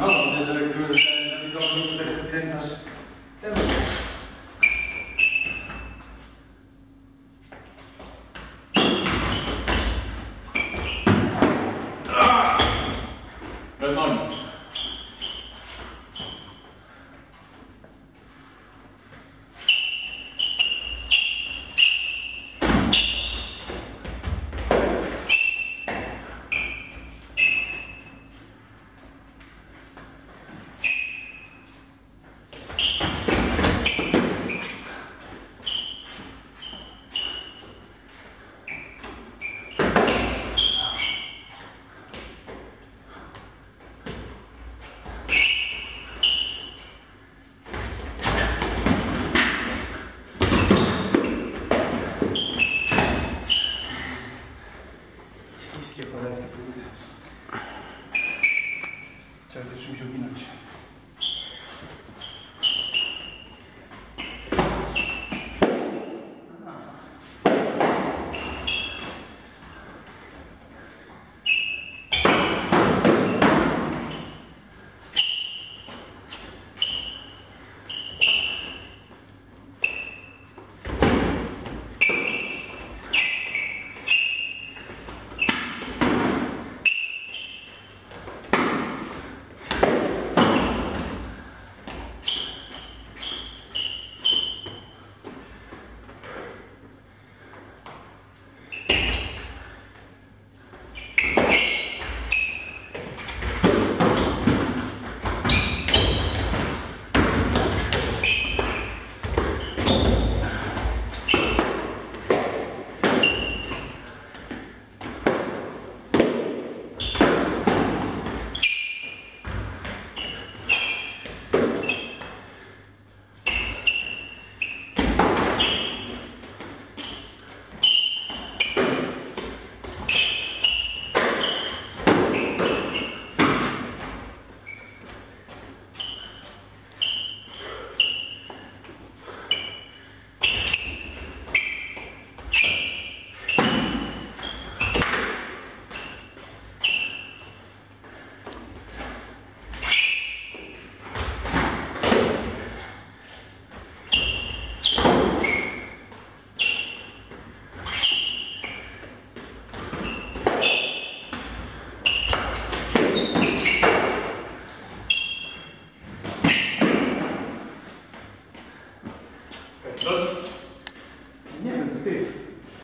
No, widzę, że kurde, na widowni tutaj podkręcasz. Ten. Śliskie cholery. Trzeba to czymś owinąć.